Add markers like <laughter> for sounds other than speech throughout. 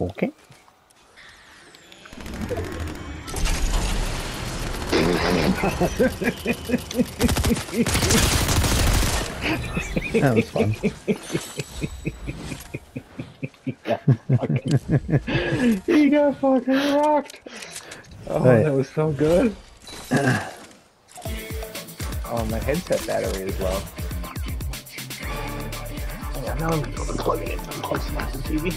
Okay. that was fun. <laughs> he got fucking rocked. Oh, Right. that was so good. <clears throat> oh, my headset battery is low. Yeah, now I'm gonna plug it in. I'm close enough to the TV.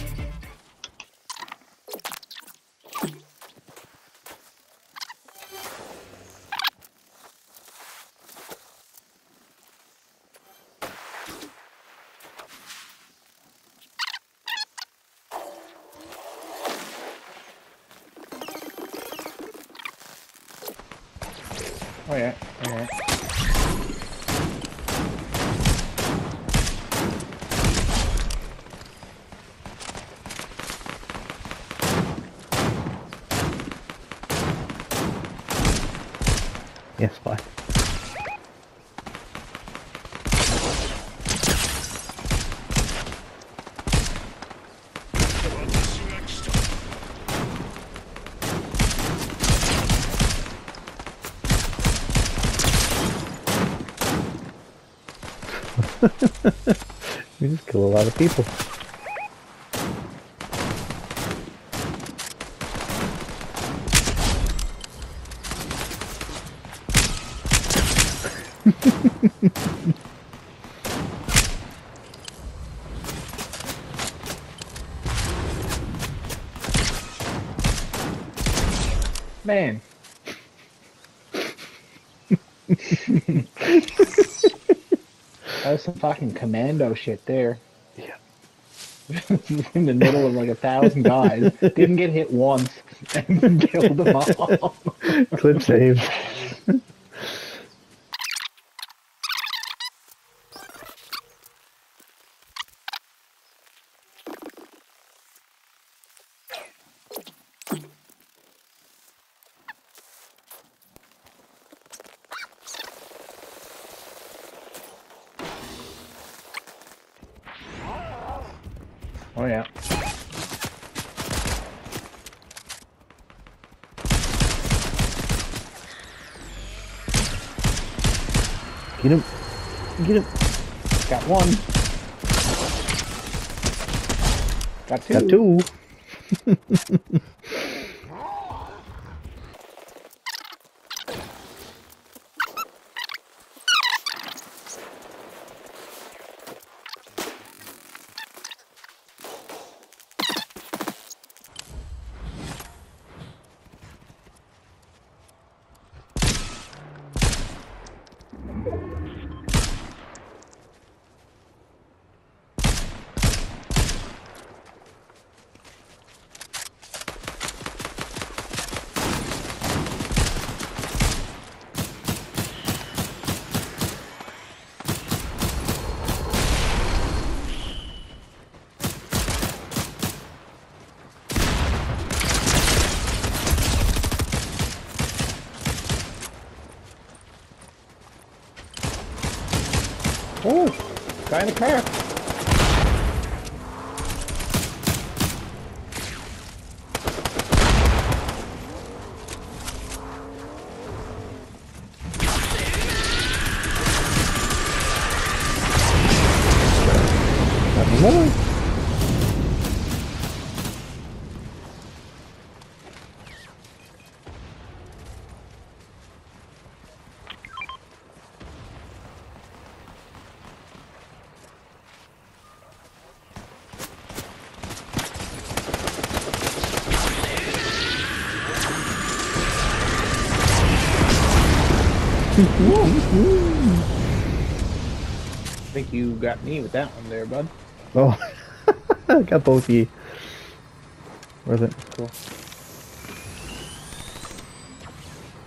Oh yeah. Yes, bye. <laughs> we just kill a lot of people. Man. that was some fucking commando shit there. Yeah. <laughs> In the middle of like a thousand guys. Didn't get hit once and <laughs> killed them all. Clip save. Oh yeah. Get him. Get him. Got one. Got two. Got two. <laughs> Oh, guy in the car. Got more. I think you got me with that one there, bud. Oh, <laughs> I got both of you. Worth it. Cool.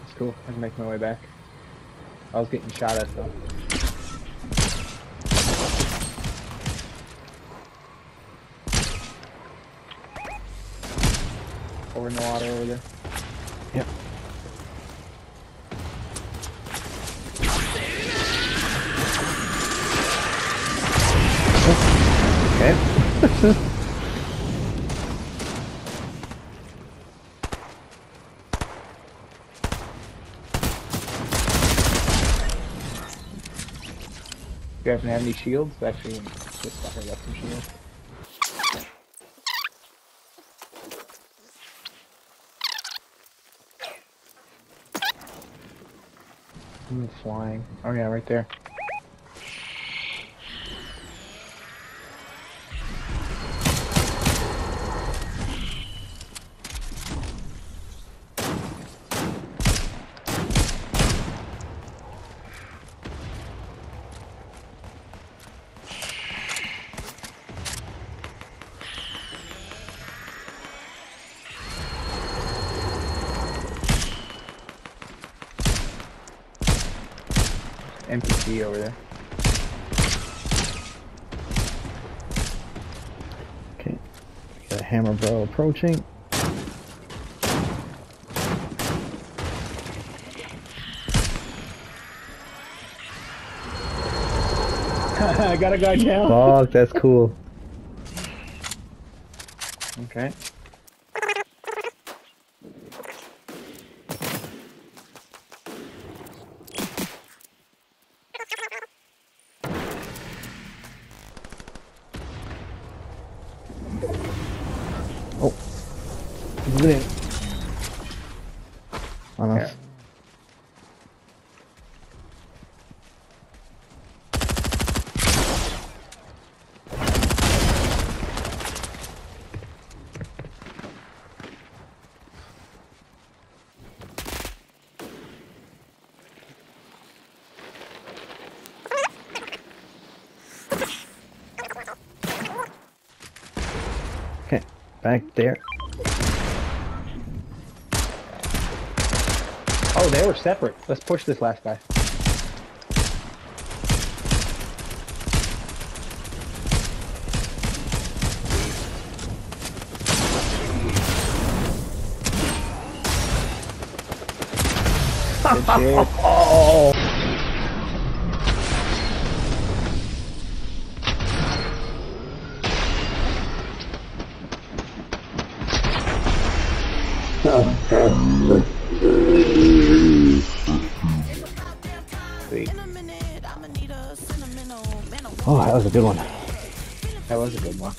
It's cool. I can make my way back. I was getting shot at though. Over in the water over there. Yep. You happen have any shields? Actually, got some shields. Who's flying? Oh yeah, right there. NPC over there. Okay. Got a hammer bro approaching. <laughs> I got a guy down. Fuck, that's cool. Okay. He's in. On us. Yeah. Okay. Back there. Oh, they were separate. Let's push this last guy. Oh. <laughs> Oh, that was a good one. That was a good one.